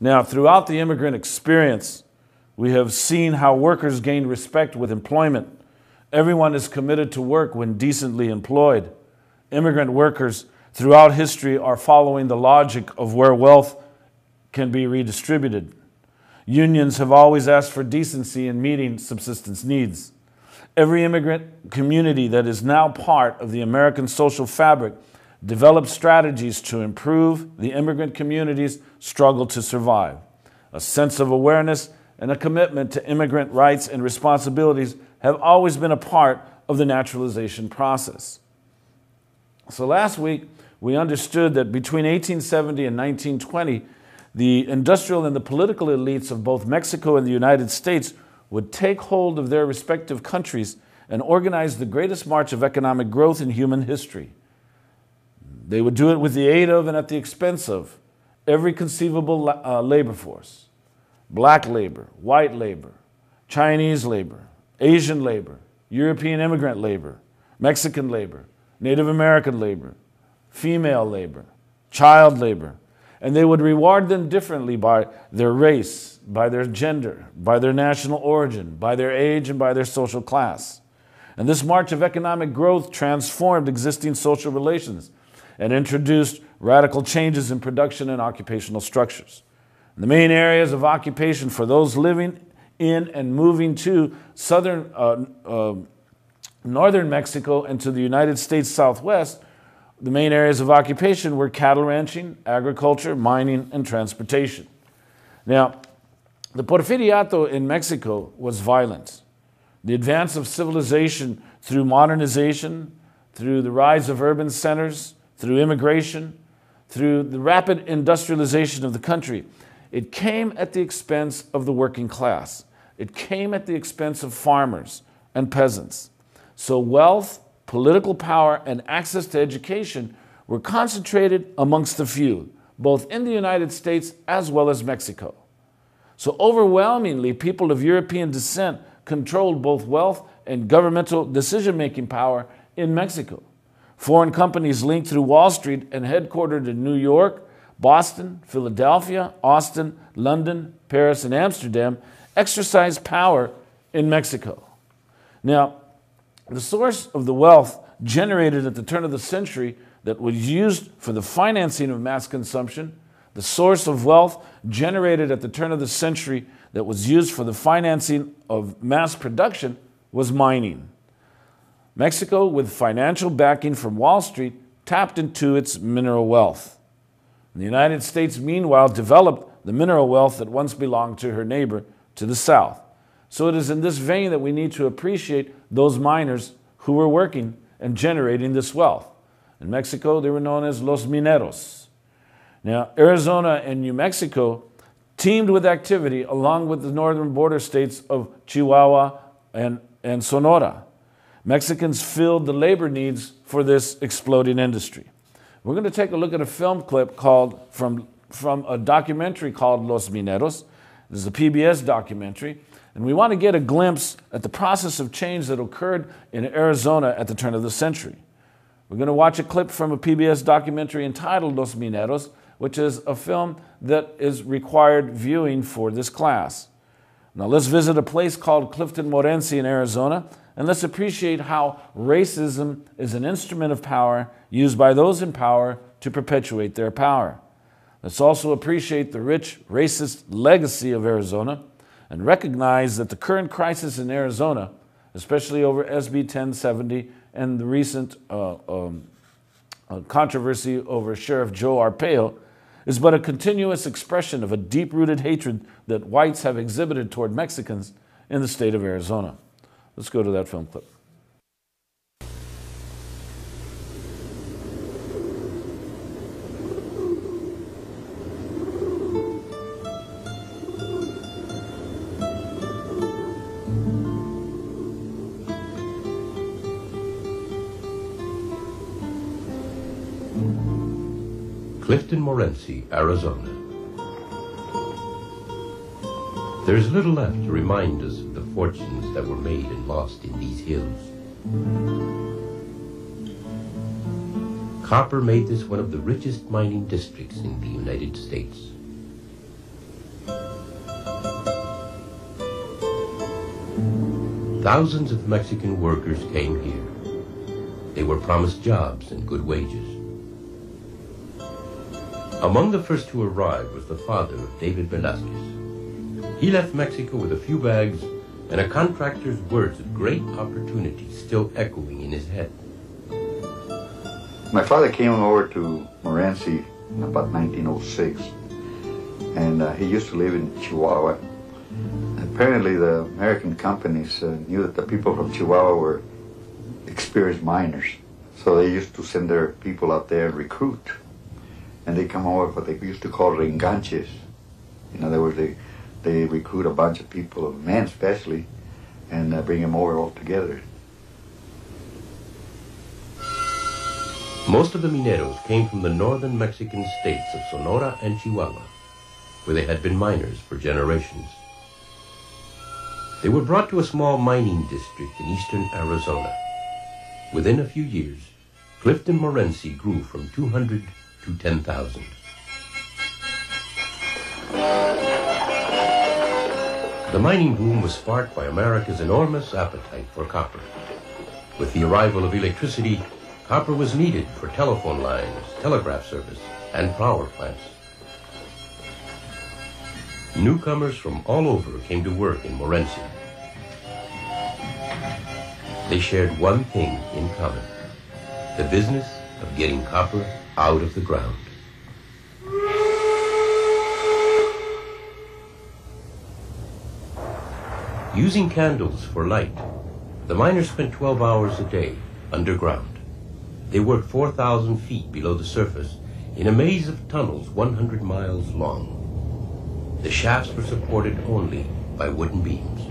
Now, throughout the immigrant experience, we have seen how workers gain respect with employment. Everyone is committed to work when decently employed. Immigrant workers throughout history are following the logic of where wealth can be redistributed. Unions have always asked for decency in meeting subsistence needs. Every immigrant community that is now part of the American social fabric developed strategies to improve the immigrant community's struggle to survive. A sense of awareness and a commitment to immigrant rights and responsibilities have always been a part of the naturalization process. So last week, we understood that between 1870 and 1920, the industrial and the political elites of both Mexico and the United States would take hold of their respective countries and organize the greatest march of economic growth in human history. They would do it with the aid of and at the expense of every conceivable uh, labor force black labor, white labor, Chinese labor, Asian labor, European immigrant labor, Mexican labor, Native American labor, female labor, child labor, and they would reward them differently by their race, by their gender, by their national origin, by their age, and by their social class. And this march of economic growth transformed existing social relations and introduced radical changes in production and occupational structures. The main areas of occupation for those living in and moving to southern, uh, uh, northern Mexico and to the United States Southwest, the main areas of occupation were cattle ranching, agriculture, mining, and transportation. Now, the Porfiriato in Mexico was violent. The advance of civilization through modernization, through the rise of urban centers, through immigration, through the rapid industrialization of the country, it came at the expense of the working class. It came at the expense of farmers and peasants. So wealth, political power, and access to education were concentrated amongst the few, both in the United States as well as Mexico. So overwhelmingly, people of European descent controlled both wealth and governmental decision making power in Mexico. Foreign companies linked through Wall Street and headquartered in New York, Boston, Philadelphia, Austin, London, Paris, and Amsterdam exercised power in Mexico. Now, the source of the wealth generated at the turn of the century that was used for the financing of mass consumption, the source of wealth generated at the turn of the century that was used for the financing of mass production was mining. Mexico, with financial backing from Wall Street, tapped into its mineral wealth. The United States, meanwhile, developed the mineral wealth that once belonged to her neighbor to the south. So it is in this vein that we need to appreciate those miners who were working and generating this wealth. In Mexico, they were known as los mineros. Now, Arizona and New Mexico teamed with activity along with the northern border states of Chihuahua and, and Sonora. Mexicans filled the labor needs for this exploding industry. We're going to take a look at a film clip called from, from a documentary called Los Mineros. This is a PBS documentary, and we want to get a glimpse at the process of change that occurred in Arizona at the turn of the century. We're going to watch a clip from a PBS documentary entitled Los Mineros, which is a film that is required viewing for this class. Now let's visit a place called Clifton Morenci in Arizona and let's appreciate how racism is an instrument of power used by those in power to perpetuate their power. Let's also appreciate the rich racist legacy of Arizona and recognize that the current crisis in Arizona, especially over SB 1070 and the recent uh, um, uh, controversy over Sheriff Joe Arpaio, is but a continuous expression of a deep rooted hatred that whites have exhibited toward Mexicans in the state of Arizona. Let's go to that film clip. Clifton Morenci, Arizona. There is little left to remind us of the fortunes that were made and lost in these hills. Copper made this one of the richest mining districts in the United States. Thousands of Mexican workers came here. They were promised jobs and good wages. Among the first to arrive was the father of David Velasquez. He left Mexico with a few bags and a contractor's words of great opportunity still echoing in his head. My father came over to Morenci about 1906, and uh, he used to live in Chihuahua. Apparently, the American companies uh, knew that the people from Chihuahua were experienced miners, so they used to send their people out there and recruit. And they come over what they used to call reenganches. In other words, they, they recruit a bunch of people, men especially, and uh, bring them over all together. Most of the mineros came from the northern Mexican states of Sonora and Chihuahua, where they had been miners for generations. They were brought to a small mining district in eastern Arizona. Within a few years, Clifton Morenci grew from 200 to 10,000. The mining boom was sparked by America's enormous appetite for copper. With the arrival of electricity, copper was needed for telephone lines, telegraph service, and power plants. Newcomers from all over came to work in Morenci. They shared one thing in common, the business of getting copper out of the ground. Using candles for light, the miners spent 12 hours a day underground. They worked 4,000 feet below the surface in a maze of tunnels 100 miles long. The shafts were supported only by wooden beams.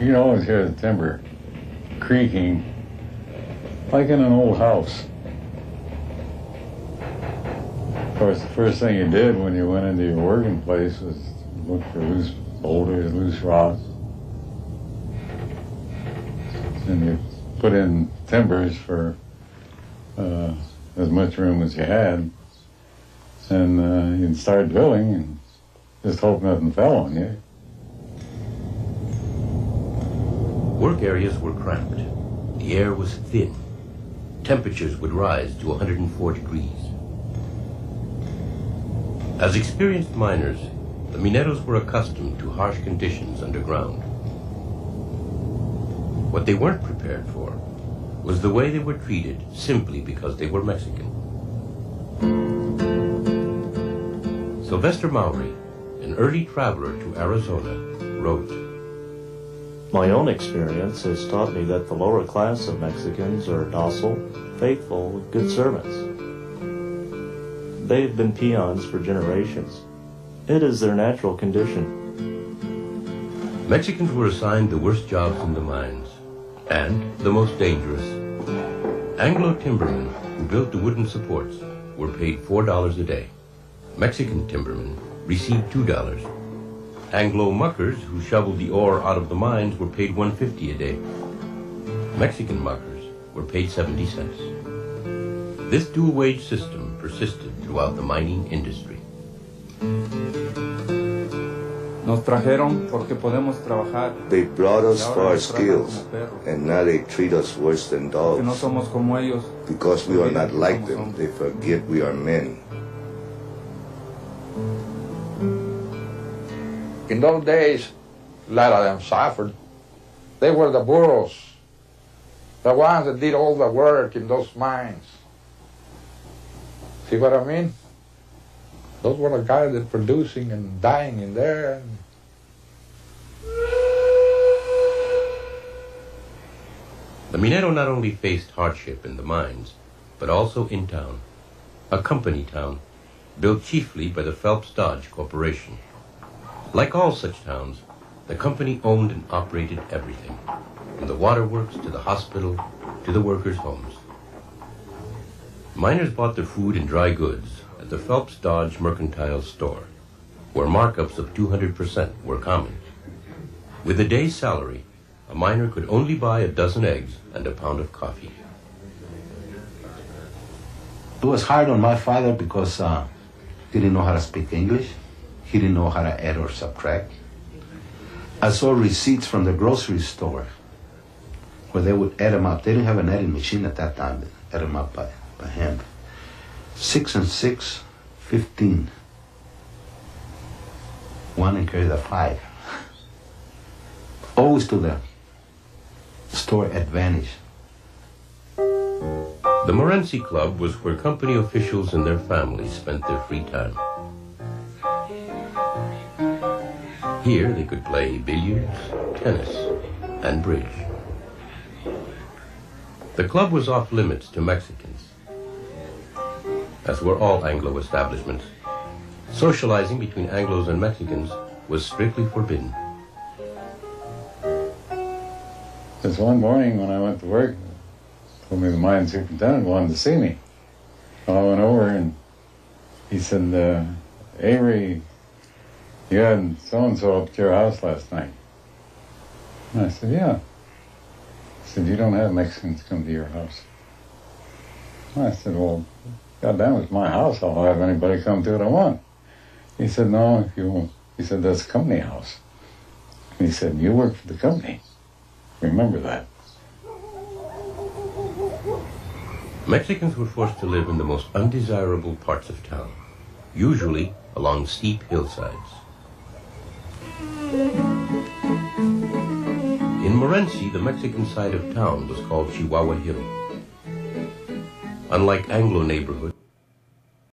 You can always hear the timber creaking like in an old house. Course, the first thing you did when you went into your working place was look for loose boulders, loose rocks. And you put in timbers for uh, as much room as you had. And uh, you'd start drilling and just hope nothing fell on you. Work areas were cramped. The air was thin. Temperatures would rise to 104 degrees. As experienced miners, the mineros were accustomed to harsh conditions underground. What they weren't prepared for was the way they were treated simply because they were Mexican. Sylvester Mowry, an early traveler to Arizona, wrote, My own experience has taught me that the lower class of Mexicans are docile, faithful, good servants. They've been peons for generations. It is their natural condition. Mexicans were assigned the worst jobs in the mines and the most dangerous. Anglo timbermen who built the wooden supports were paid $4 a day. Mexican timbermen received $2. Anglo muckers who shoveled the ore out of the mines were paid 150 a day. Mexican muckers were paid 70 cents. This dual wage system persisted throughout the mining industry. Nos trajeron porque podemos trabajar. They brought us y for our skills, and now they treat us worse than Que no dogs. somos como ellos. Because we are not like them, they forget we are men. In those days, a lot of them suffered. They were the burros, the ones that did all the work in those mines. See what I mean? Those were the guys that producing and dying in there. The Minero not only faced hardship in the mines, but also in town, a company town, built chiefly by the Phelps Dodge Corporation. Like all such towns, the company owned and operated everything, from the waterworks to the hospital to the workers' homes. Miners bought their food and dry goods at the Phelps Dodge Mercantile Store, where markups of 200% were common. With a day's salary, a miner could only buy a dozen eggs and a pound of coffee. It was hard on my father because uh, he didn't know how to speak English. He didn't know how to add or subtract. I saw receipts from the grocery store where they would add them up. They didn't have an adding machine at that time. Add them up by, by hand. Six and six, fifteen. One and carry the five. Always to the store advantage. The Morenci Club was where company officials and their families spent their free time. Here they could play billiards, tennis, and bridge. The club was off limits to Mexicans, as were all Anglo establishments. Socializing between Anglos and Mexicans was strictly forbidden. This one morning when I went to work, told me the mine superintendent wanted to see me. I went over and he said, uh, Avery, you had so-and-so up at your house last night. And I said, yeah. He said, you don't have Mexicans come to your house. I said, well, goddamn, it's my house. I'll have anybody come to it I want. He said, no, if you. He said, that's a company house. He said, you work for the company. Remember that. Mexicans were forced to live in the most undesirable parts of town, usually along steep hillsides. In Morenci, the Mexican side of town was called Chihuahua Hill. Unlike Anglo neighborhood,